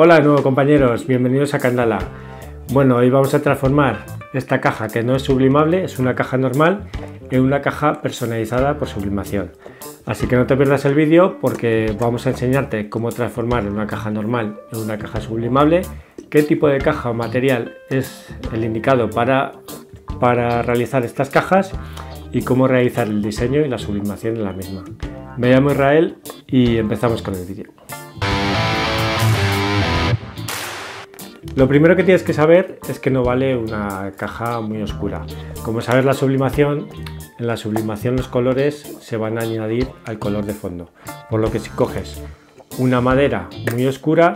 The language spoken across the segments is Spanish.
Hola de nuevo compañeros, bienvenidos a Candala. Bueno, hoy vamos a transformar esta caja que no es sublimable, es una caja normal, en una caja personalizada por sublimación. Así que no te pierdas el vídeo porque vamos a enseñarte cómo transformar una caja normal en una caja sublimable, qué tipo de caja o material es el indicado para, para realizar estas cajas y cómo realizar el diseño y la sublimación de la misma. Me llamo Israel y empezamos con el vídeo. Lo primero que tienes que saber es que no vale una caja muy oscura. Como sabes la sublimación, en la sublimación los colores se van a añadir al color de fondo. Por lo que si coges una madera muy oscura,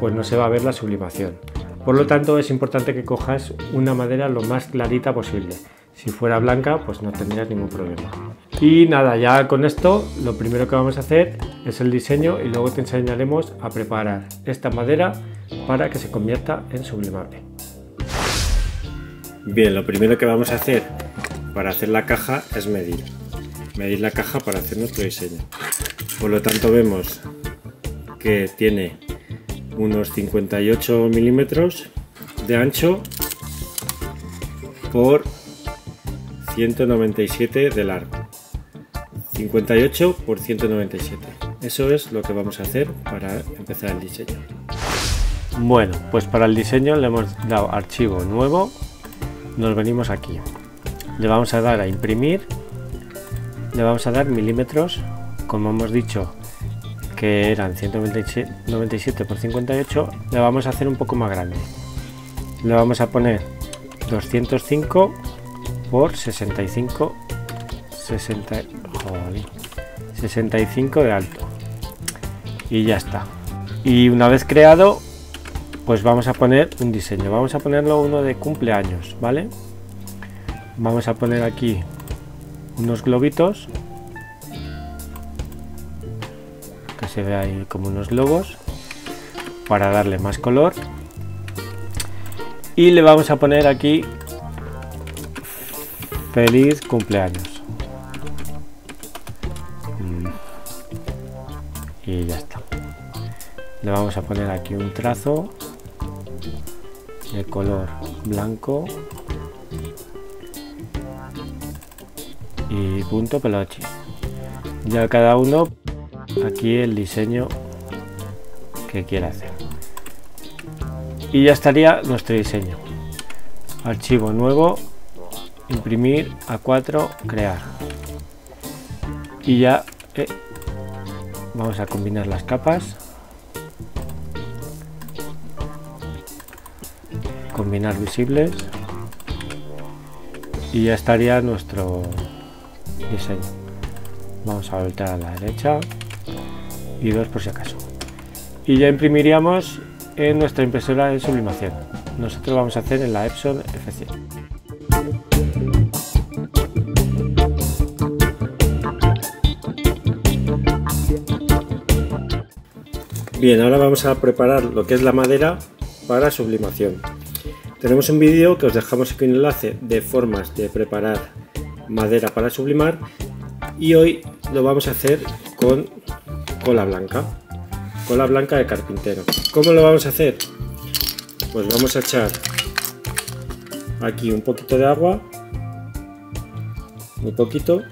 pues no se va a ver la sublimación. Por lo tanto es importante que cojas una madera lo más clarita posible. Si fuera blanca, pues no tendrías ningún problema. Y nada, ya con esto lo primero que vamos a hacer es el diseño y luego te enseñaremos a preparar esta madera para que se convierta en sublimable. Bien, lo primero que vamos a hacer para hacer la caja es medir. Medir la caja para hacer nuestro diseño. Por lo tanto vemos que tiene unos 58 milímetros de ancho por 197 de largo. 58 por 197. Eso es lo que vamos a hacer para empezar el diseño. Bueno, pues para el diseño le hemos dado archivo nuevo, nos venimos aquí, le vamos a dar a imprimir, le vamos a dar milímetros, como hemos dicho que eran 197 por 58, le vamos a hacer un poco más grande, le vamos a poner 205 por 65 60, 65 de alto. Y ya está. Y una vez creado pues vamos a poner un diseño. Vamos a ponerlo uno de cumpleaños vale vamos a poner aquí unos globitos. Que se ve ahí como unos globos. Para darle más color. Y le vamos a poner aquí feliz cumpleaños. Y ya está. Le vamos a poner aquí un trazo de color blanco y punto peloche. Ya cada uno aquí el diseño que quiera hacer. Y ya estaría nuestro diseño. Archivo nuevo imprimir a 4 crear y ya eh, vamos a combinar las capas. Combinar visibles. Y ya estaría nuestro diseño. Vamos a voltear a la derecha. Y dos por si acaso. Y ya imprimiríamos en nuestra impresora de sublimación. Nosotros vamos a hacer en la Epson F100 Bien, ahora vamos a preparar lo que es la madera para sublimación. Tenemos un vídeo que os dejamos aquí un enlace de formas de preparar madera para sublimar y hoy lo vamos a hacer con cola blanca, cola blanca de carpintero. ¿Cómo lo vamos a hacer? Pues vamos a echar aquí un poquito de agua, muy poquito,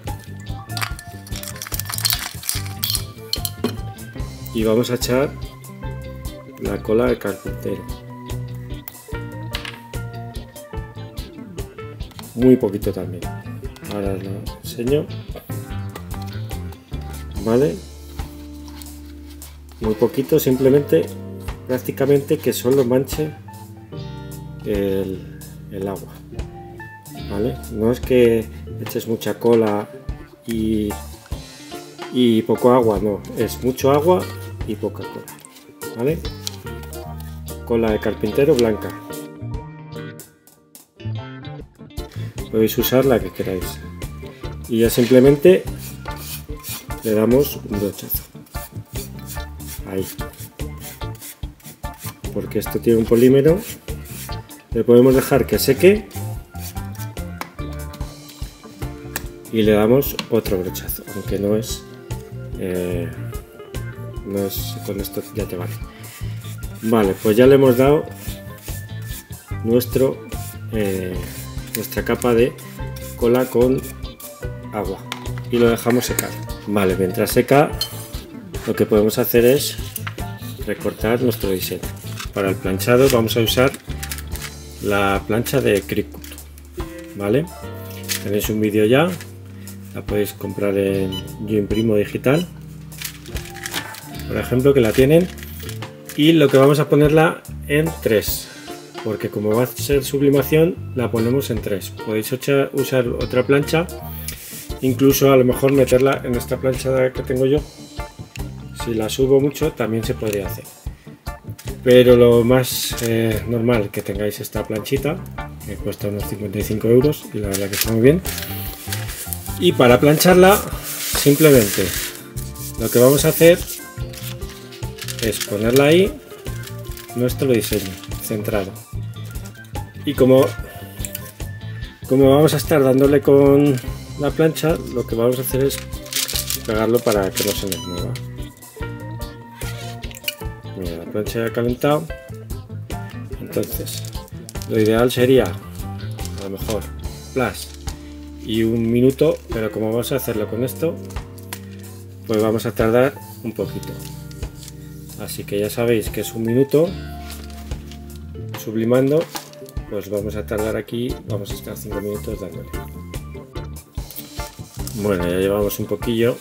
y vamos a echar la cola de carpintero. muy poquito también. Ahora lo enseño. Vale. Muy poquito simplemente prácticamente que solo manche el, el agua. Vale. No es que eches mucha cola y, y poco agua no. Es mucho agua y poca cola vale cola de carpintero blanca. Podéis usar la que queráis. Y ya simplemente le damos un brochazo. Ahí. Porque esto tiene un polímero. Le podemos dejar que seque. Y le damos otro brochazo aunque no es eh, no es con esto ya te vale Vale, pues ya le hemos dado nuestro eh, nuestra capa de cola con agua y lo dejamos secar. Vale, mientras seca lo que podemos hacer es recortar nuestro diseño. Para el planchado vamos a usar la plancha de Cricut. ¿Vale? Tenéis un vídeo ya, la podéis comprar en Yo Imprimo Digital, por ejemplo, que la tienen. Y lo que vamos a ponerla en 3, porque como va a ser sublimación, la ponemos en 3. Podéis usar otra plancha, incluso a lo mejor meterla en esta plancha que tengo yo. Si la subo mucho, también se podría hacer pero lo más eh, normal que tengáis esta planchita que cuesta unos 55 euros y la verdad que está muy bien y para plancharla simplemente lo que vamos a hacer es ponerla ahí nuestro diseño centrado. Y como como vamos a estar dándole con la plancha lo que vamos a hacer es pegarlo para que no se nos mueva. La plancha ya ha calentado. Entonces lo ideal sería a lo mejor plus y un minuto pero como vamos a hacerlo con esto pues vamos a tardar un poquito así que ya sabéis que es un minuto. Sublimando pues vamos a tardar aquí vamos a estar 5 minutos dándole. Bueno ya llevamos un poquillo.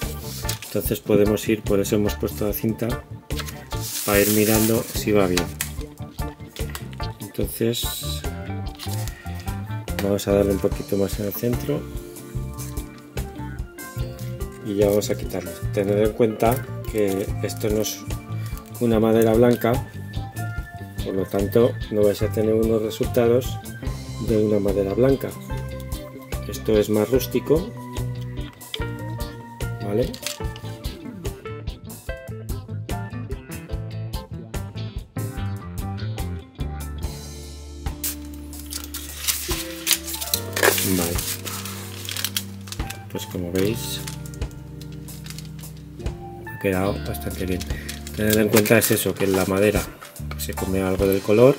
Entonces podemos ir por eso hemos puesto la cinta para ir mirando si va bien. Entonces vamos a darle un poquito más en el centro. Y ya vamos a quitarlo. Tener en cuenta que esto no es una madera blanca por lo tanto no vais a tener unos resultados de una madera blanca esto es más rústico vale Vale. Pues como veis, ha quedado bastante bien. Tener en cuenta es eso, que en la madera se come algo del color.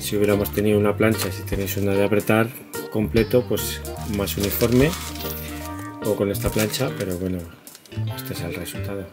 Si hubiéramos tenido una plancha, si tenéis una de apretar completo, pues más uniforme o con esta plancha, pero bueno, este es el resultado.